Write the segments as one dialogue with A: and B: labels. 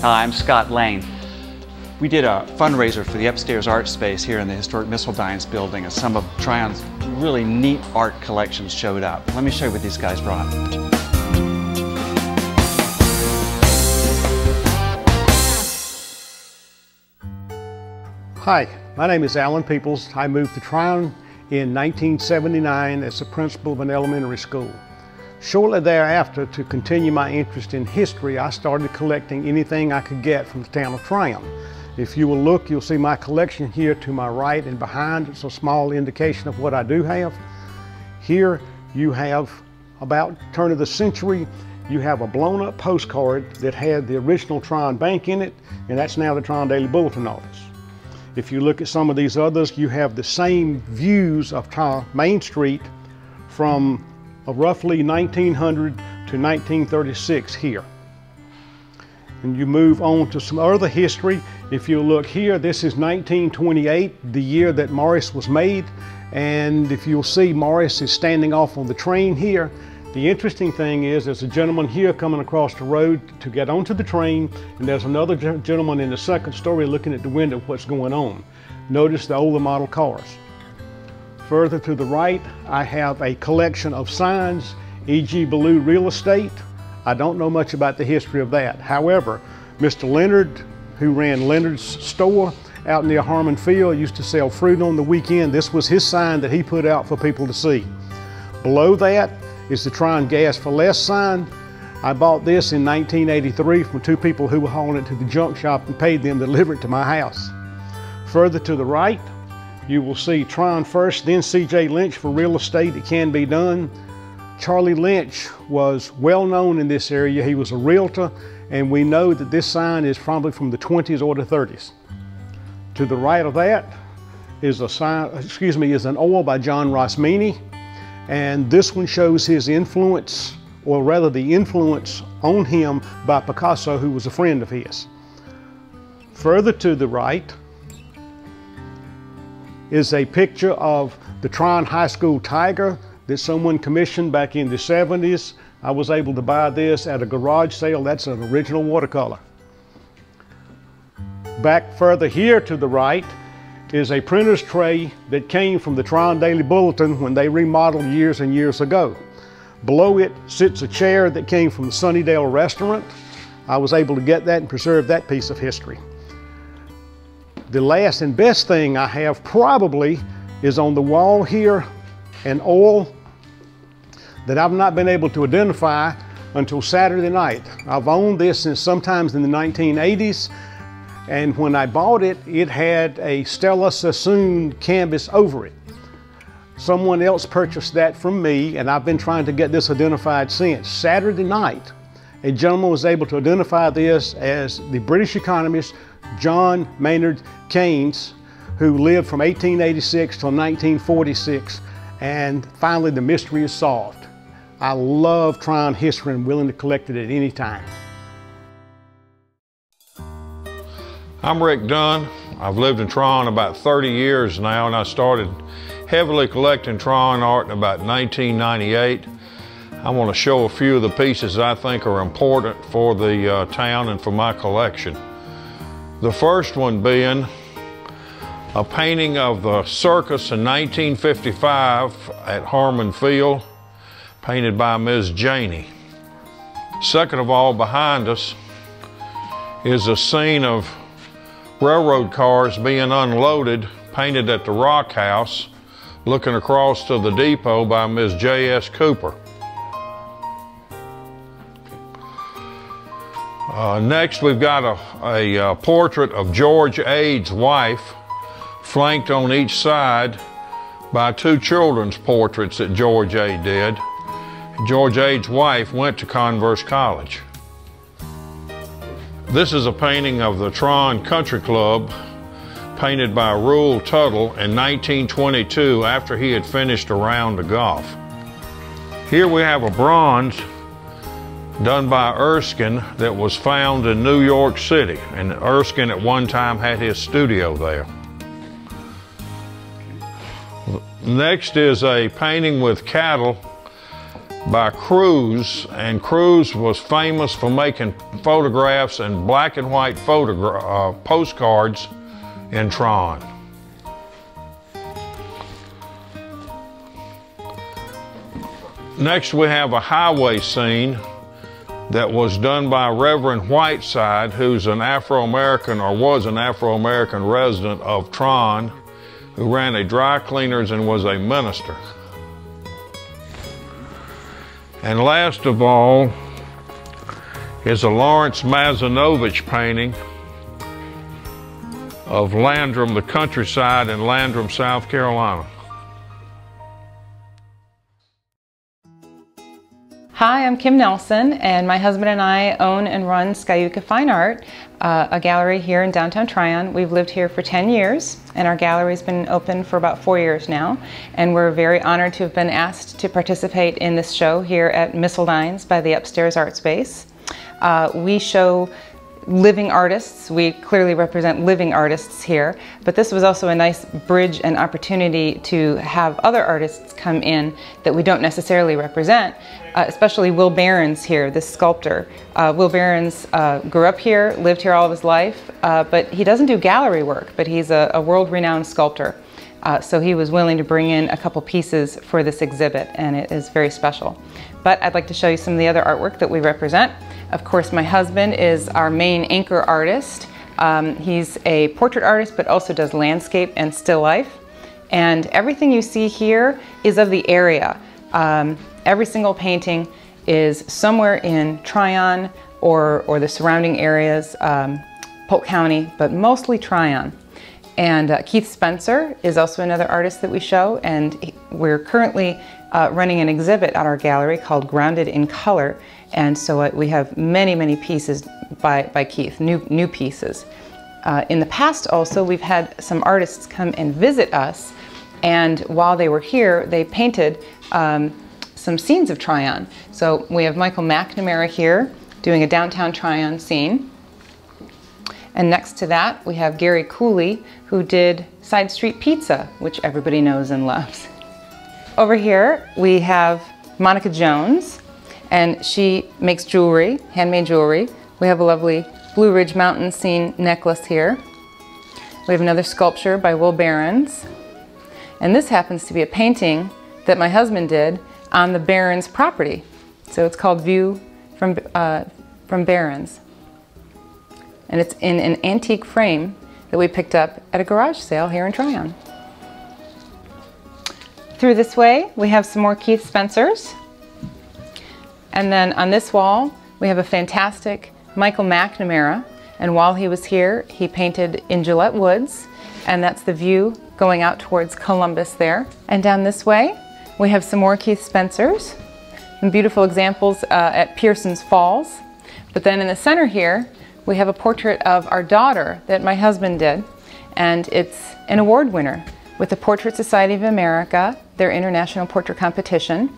A: Hi, I'm Scott Lane. We did a fundraiser for the upstairs art space here in the historic Missildines building and some of Tryon's really neat art collections showed up. Let me show you what these guys brought.
B: Hi, my name is Alan Peoples. I moved to Tryon in 1979 as a principal of an elementary school. Shortly thereafter, to continue my interest in history, I started collecting anything I could get from the town of Tryon. If you will look, you'll see my collection here to my right and behind. It's a small indication of what I do have. Here you have about turn of the century, you have a blown up postcard that had the original Tryon Bank in it, and that's now the Tryon Daily Bulletin office. If you look at some of these others, you have the same views of Main Street from roughly 1900 to 1936 here. And you move on to some other history. If you look here, this is 1928, the year that Morris was made. And if you'll see, Morris is standing off on the train here. The interesting thing is there's a gentleman here coming across the road to get onto the train, and there's another gentleman in the second story looking at the window what's going on. Notice the older model cars. Further to the right, I have a collection of signs, E.G. Ballou Real Estate. I don't know much about the history of that. However, Mr. Leonard, who ran Leonard's store out near Harmon Field, used to sell fruit on the weekend. This was his sign that he put out for people to see. Below that, is the Tryon Gas for Less sign. I bought this in 1983 from two people who were hauling it to the junk shop and paid them to deliver it to my house. Further to the right, you will see Tryon first, then C.J. Lynch for real estate. It can be done. Charlie Lynch was well known in this area. He was a realtor, and we know that this sign is probably from the 20s or the 30s. To the right of that is a sign, excuse me, is an oil by John Rosmini, And this one shows his influence, or rather the influence on him by Picasso, who was a friend of his. Further to the right is a picture of the Tryon High School Tiger that someone commissioned back in the 70s. I was able to buy this at a garage sale. That's an original watercolor. Back further here to the right is a printer's tray that came from the Tryon Daily Bulletin when they remodeled years and years ago. Below it sits a chair that came from the Sunnydale restaurant. I was able to get that and preserve that piece of history. The last and best thing I have probably is on the wall here an oil that I've not been able to identify until Saturday night. I've owned this since sometimes in the 1980s and when I bought it, it had a Stella Sassoon canvas over it. Someone else purchased that from me, and I've been trying to get this identified since. Saturday night, a gentleman was able to identify this as the British economist John Maynard Keynes, who lived from 1886 till 1946, and finally the mystery is solved. I love Tryon history and willing to collect it at any time.
C: I'm Rick Dunn. I've lived in Tryon about 30 years now and I started heavily collecting Tryon art in about 1998. I want to show a few of the pieces I think are important for the uh, town and for my collection. The first one being a painting of the circus in 1955 at Harmon Field, painted by Ms. Janey. Second of all, behind us is a scene of railroad cars being unloaded, painted at the Rock House, looking across to the depot by Ms. J.S. Cooper. Uh, next, we've got a, a, a, portrait of George Aid's wife, flanked on each side by two children's portraits that George Aid did. George Aid's wife went to Converse College. This is a painting of the Tryon Country Club painted by Rule Tuttle in 1922 after he had finished a round of golf. Here we have a bronze done by Erskine that was found in New York City. And Erskine at one time had his studio there. Next is a painting with cattle by Cruz, and Cruz was famous for making photographs and black and white uh, postcards in Tryon. Next, we have a highway scene that was done by Reverend Whiteside, who's an Afro American or was an Afro American resident of Tryon, who ran a dry cleaners and was a minister. And last of all is a Lawrence Mazzanovich painting of Landrum, the countryside in Landrum, South Carolina.
D: Hi, I'm Kim Nelson, and my husband and I own and run Skyuka Fine Art, uh, a gallery here in downtown Tryon. We've lived here for 10 years, and our gallery's been open for about four years now. And we're very honored to have been asked to participate in this show here at Missildines by the Upstairs Art Space. Uh, we show living artists. We clearly represent living artists here, but this was also a nice bridge and opportunity to have other artists come in that we don't necessarily represent, uh, especially Will Behrens here, this sculptor. Uh, Will Behrens uh, grew up here, lived here all of his life, uh, but he doesn't do gallery work, but he's a, a world-renowned sculptor. Uh, so he was willing to bring in a couple pieces for this exhibit, and it is very special. But I'd like to show you some of the other artwork that we represent. Of course, my husband is our main anchor artist. Um, he's a portrait artist, but also does landscape and still life. And everything you see here is of the area. Um, every single painting is somewhere in Tryon or, or the surrounding areas, um, Polk County, but mostly Tryon. And uh, Keith Spencer is also another artist that we show, and he, we're currently uh, running an exhibit at our gallery called Grounded in Color. And so uh, we have many, many pieces by, by Keith, new, new pieces. Uh, in the past also, we've had some artists come and visit us, and while they were here, they painted um, some scenes of Tryon. So we have Michael McNamara here doing a downtown Tryon scene. And next to that, we have Gary Cooley, who did Side Street Pizza, which everybody knows and loves. Over here, we have Monica Jones, and she makes jewelry, handmade jewelry. We have a lovely Blue Ridge Mountain scene necklace here. We have another sculpture by Will Behrens. And this happens to be a painting that my husband did on the Behrens property. So it's called View from, uh, from Behrens. And it's in an antique frame that we picked up at a garage sale here in Tryon. Through this way, we have some more Keith Spencers. And then on this wall, we have a fantastic Michael McNamara. And while he was here, he painted in Gillette Woods. And that's the view going out towards Columbus there. And down this way, we have some more Keith Spencers. Some beautiful examples uh, at Pearson's Falls. But then in the center here, we have a portrait of our daughter that my husband did. And it's an award winner with the Portrait Society of America, their international portrait competition,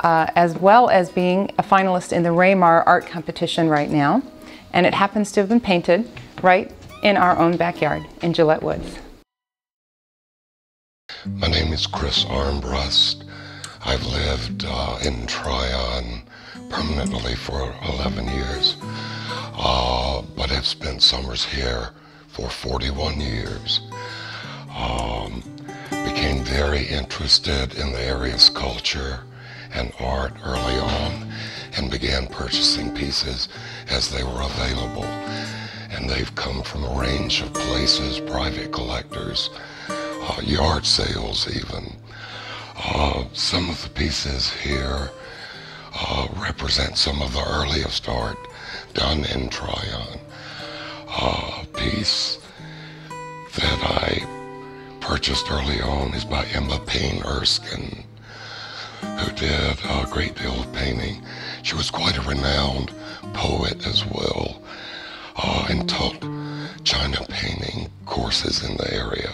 D: uh, as well as being a finalist in the Raymar art competition right now. And it happens to have been painted right in our own backyard in Gillette Woods.
E: My name is Chris Armbrust. I've lived uh, in Tryon permanently for 11 years, uh, but have spent summers here for 41 years. Um, became very interested in the area's culture and art early on and began purchasing pieces as they were available. And they've come from a range of places, private collectors, uh, yard sales even. Uh, some of the pieces here uh, represent some of the earliest art done in Tryon. A piece that I purchased early on is by Emma Payne Erskine, who did a great deal of painting. She was quite a renowned poet as well, uh, and taught China painting courses in the area.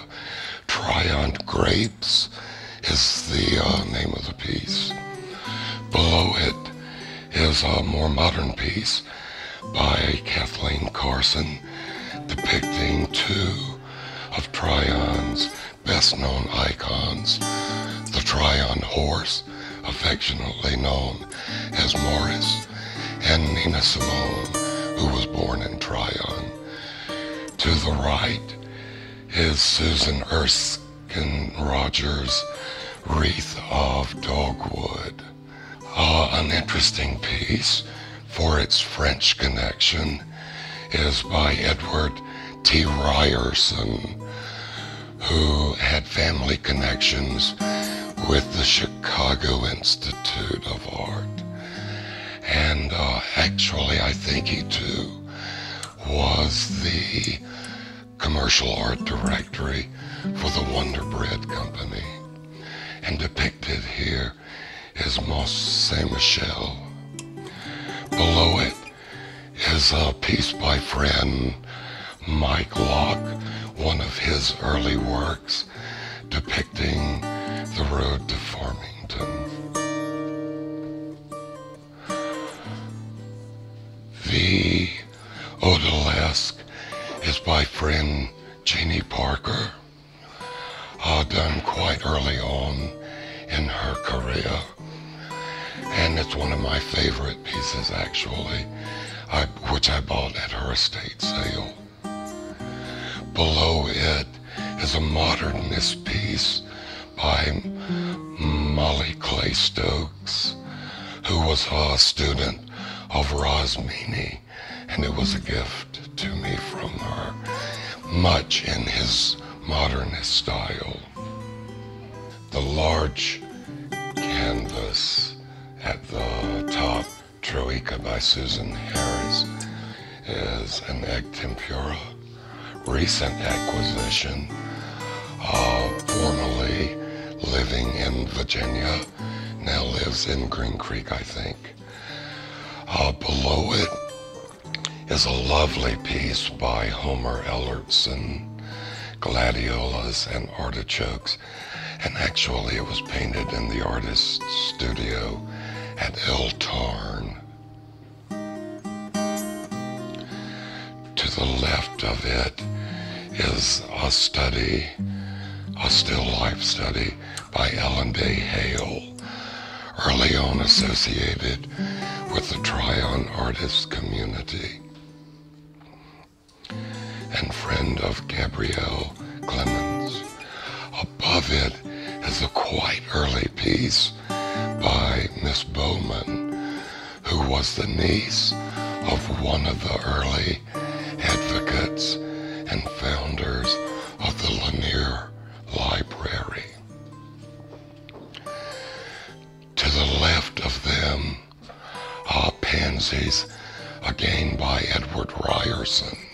E: Tryon Grapes is the uh, name of the piece. Below it is a more modern piece by Kathleen Carson depicting two of Tryon's best known icons, the Tryon horse, affectionately known as Morris, and Nina Simone, who was born in Tryon. To the right is Susan Erskine Rogers' Wreath of Dogwood. Uh, an interesting piece for its French connection is by Edward T. Ryerson, who had family connections with the Chicago Institute of Art. And uh, actually, I think he too was the commercial art directory for the Wonder Bread Company. And depicted here is Mont Saint Michel. Below it is a piece by friend Mike Locke, one of his early works depicting the road to Farmington. The Odalisque is by friend Jeannie Parker, uh, done quite early on in her career. And it's one of my favorite pieces, actually, I, which I bought at her estate sale. Below it is a modernist piece by Molly Clay Stokes, who was a student of Rosmini, and it was a gift to me from her, much in his modernist style. The large canvas at the top, Troika by Susan Harris, is an egg tempera, recent acquisition, uh, formerly living in Virginia, now lives in Green Creek, I think. Uh, below it is a lovely piece by Homer Ellertson, Gladiolas and Artichokes, and actually it was painted in the artist's studio at El Tarn. To the left of it is a study, a still life study by Ellen Day Hale, early on associated with the Tryon artist community and friend of Gabrielle Clements. Above it is a quite early piece by Miss Bowman, who was the niece of one of the early advocates and founders of the Lanier Library. To the left of them are pansies, again by Edward Ryerson.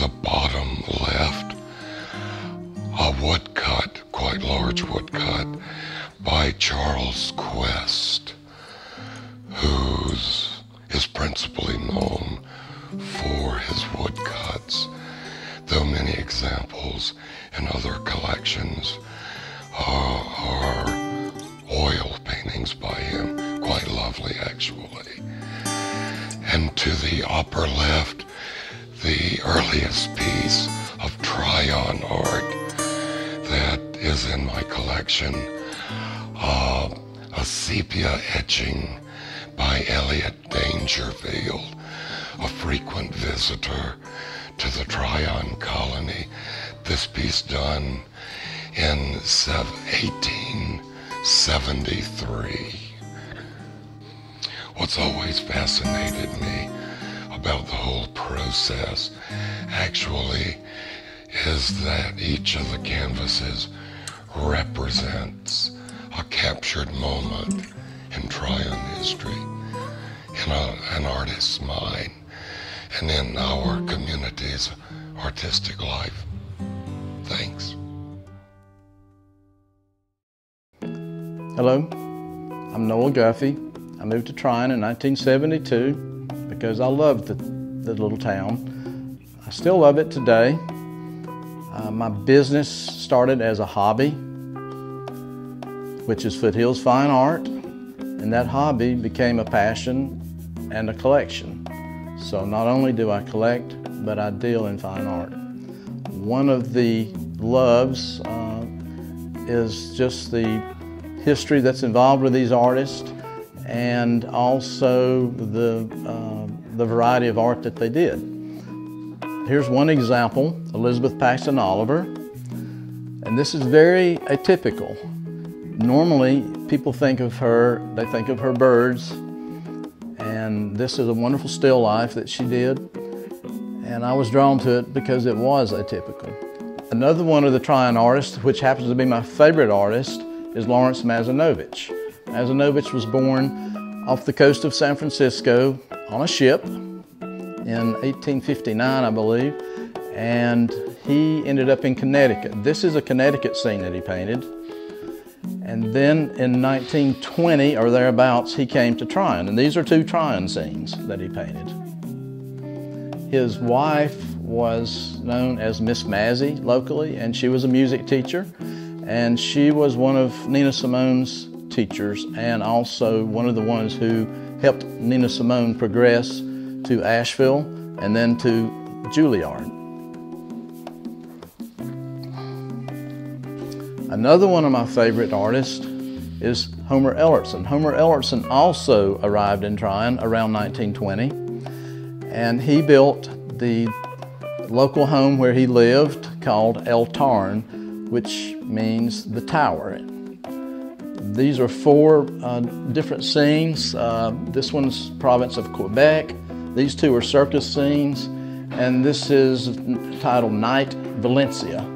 E: The bottom left, a woodcut, quite large woodcut, by Charles Quest, who's is principally known for his woodcuts, though many examples in other collections is in my collection, uh, a sepia etching by Elliott Daingerfield, a frequent visitor to the Tryon colony. This piece done in 1873. What's always fascinated me about the whole process actually is that each of the canvases represents a captured moment in Tryon history, in a, an artist's mind, and in our community's artistic life. Thanks.
F: Hello, I'm Noel Guffey. I moved to Tryon in 1972 because I loved the, the little town. I still love it today. Uh, my business started as a hobby, which is Foothills Fine Art, and that hobby became a passion and a collection. So not only do I collect but I deal in fine art. One of the loves uh, is just the history that's involved with these artists and also the, uh, the variety of art that they did. Here's one example, Elizabeth Paxton Oliver, and this is very atypical. Normally, people think of her, they think of her birds, and this is a wonderful still life that she did, and I was drawn to it because it was atypical. Another one of the Tryon artists, which happens to be my favorite artist, is Lawrence Mazzanovich. Mazzanovich was born off the coast of San Francisco on a ship in 1859, I believe, and he ended up in Connecticut. This is a Connecticut scene that he painted. And then in 1920 or thereabouts, he came to Tryon, and these are two Tryon scenes that he painted. His wife was known as Miss Mazzy locally, and she was a music teacher, and she was one of Nina Simone's teachers and also one of the ones who helped Nina Simone progress to Asheville and then to Juilliard. Another one of my favorite artists is Homer Ellertson. Homer Ellertson also arrived in Tryon around 1920 and he built the local home where he lived called El Tarn, which means the tower. These are four uh, different scenes. Uh, this one's province of Quebec. These two are circus scenes, and this is titled Night Valencia.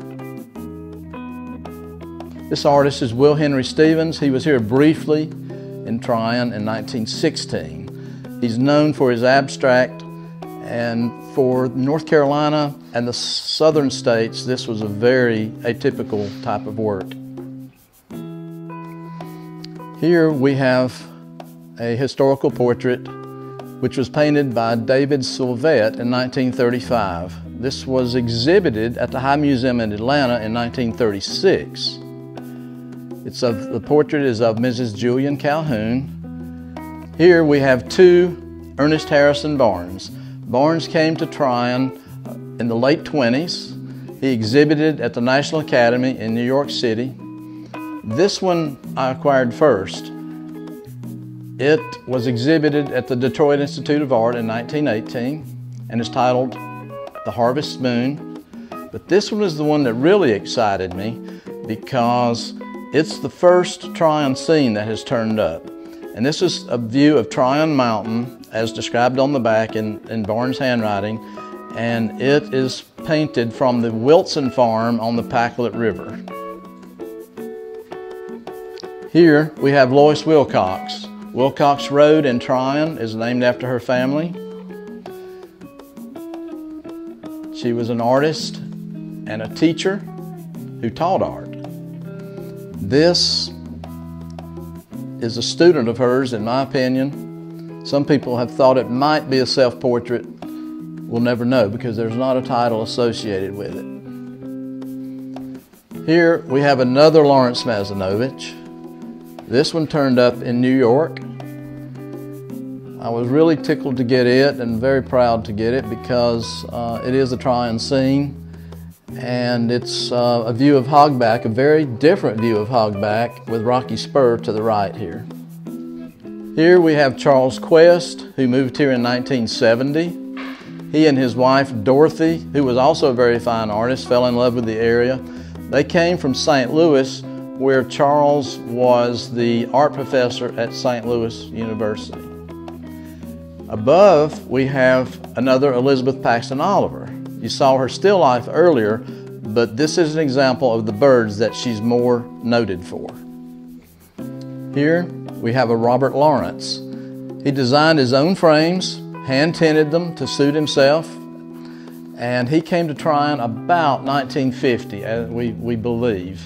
F: This artist is Will Henry Stevens. He was here briefly in Tryon in 1916. He's known for his abstract and for North Carolina and the southern states, this was a very atypical type of work. Here we have a historical portrait which was painted by David Silvette in 1935. This was exhibited at the High Museum in Atlanta in 1936. It's of, the portrait is of Mrs. Julian Calhoun. Here we have two Ernest Harrison Barnes. Barnes came to Tryon uh, in the late 20s. He exhibited at the National Academy in New York City. This one I acquired first. It was exhibited at the Detroit Institute of Art in 1918 and is titled The Harvest Moon. But this one is the one that really excited me because it's the first Tryon scene that has turned up. And this is a view of Tryon Mountain as described on the back in, in Barnes' handwriting. And it is painted from the Wilson farm on the Pacolet River. Here we have Lois Wilcox. Wilcox Road in Tryon is named after her family. She was an artist and a teacher who taught art. This is a student of hers, in my opinion. Some people have thought it might be a self-portrait. We'll never know because there's not a title associated with it. Here we have another Lawrence Mazzanovich. This one turned up in New York. I was really tickled to get it and very proud to get it because uh, it is a Tryon scene and it's uh, a view of Hogback, a very different view of Hogback with Rocky Spur to the right here. Here we have Charles Quest, who moved here in 1970. He and his wife Dorothy, who was also a very fine artist, fell in love with the area. They came from St. Louis, where Charles was the art professor at St. Louis University. Above, we have another Elizabeth Paxton Oliver. You saw her still life earlier, but this is an example of the birds that she's more noted for. Here we have a Robert Lawrence. He designed his own frames, hand tinted them to suit himself, and he came to Tryon about 1950, as we, we believe.